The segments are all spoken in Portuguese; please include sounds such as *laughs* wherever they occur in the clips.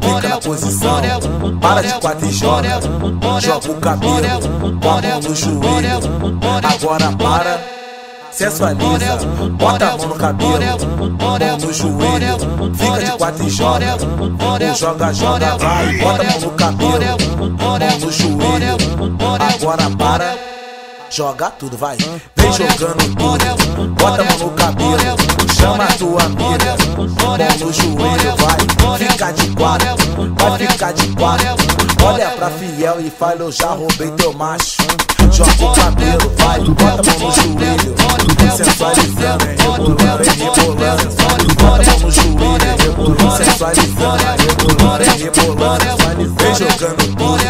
Fica na posição, para de quatro e joga. Joga o cabelo, mão no joelho. Agora para, sensualiza. Bota a mão no cabelo, mão no joelho. Fica de quatro e joga. Joga, joga, vai. Bota a mão no cabelo, mão no joelho. Agora para joga tudo, vai. Vem jogando tudo, bota a mão no cabelo, chama a tua amiga, mão no joelho, vai. Fica de quatro, vai ficar de quatro. Olha pra fiel e fala, eu já roubei teu macho. Joga o cabelo, vai, bota a mão no joelho, sensualizando, rebolando, rebolando. Bota a mão no joelho, sensualizando, rebolando, rebolando. Vem jogando tudo,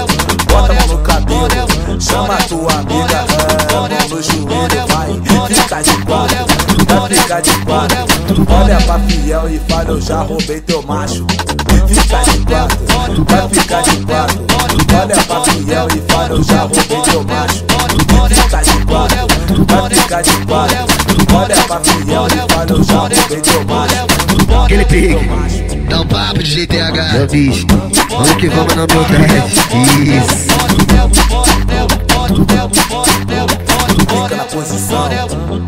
bota a mão no cabelo, chama tua amiga, mão no joelho, Olha pra fiel e fala, eu já roubei teu macho. Fica de quatro, vai ficar de quatro. Olha pra fiel e fala, eu já roubei teu macho. Fica de quatro, vai ficar de quatro. Olha pra fiel e fala, eu já roubei teu macho. Aquele pique, dá um papo de GTH, meu bicho. Vamos que vamos meu *laughs* teste. Isso.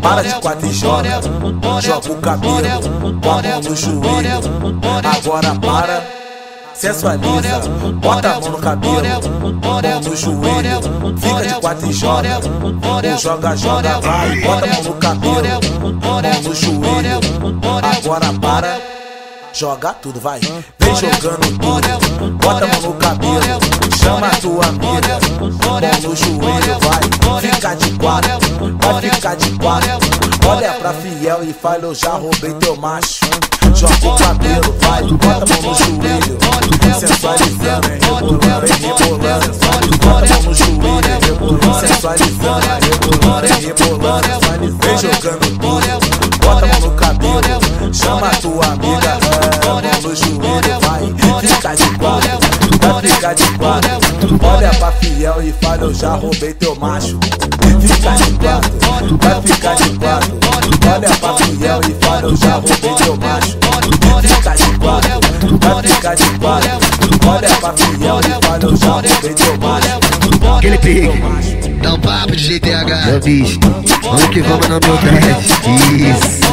Para de quatro e joga. Joga o cabelo, com a mão no joelho. Agora para, sensualiza. Bota a mão no cabelo, mão no joelho. Fica de quatro e joga. Joga, joga, vai. Bota a mão no cabelo, mão no joelho. Agora para joga tudo, vai. Vem jogando tudo, bota a mão no cabelo, chama a tua amiga, mão no joelho, vai. Fica de quatro, vai ficar de quatro. Olha pra fiel e fala, eu já roubei teu macho. Joga o cabelo, vai, bota a mão no joelho, sensualizando, rebolando, vem rebolando. Bota a mão no joelho, rebolando, sensualizando, rebolando, vem rebolando. Vem jogando tudo, bota a mão no cabelo, chama a tua amiga, mão no joelho, vai, fica de quatro, vai ficar de quatro. Olha pra fiel e fala, eu já roubei teu macho. Fica de quatro, vai ficar de quatro. Olha pra fiel e fala, eu já roubei teu macho. Fica de quatro, vai ficar de quatro. Olha pra fiel e fala, eu já roubei teu macho. Aquele pique, dá um papo de GTH, meu bicho. Vamos que vamos no meu teste. Isso.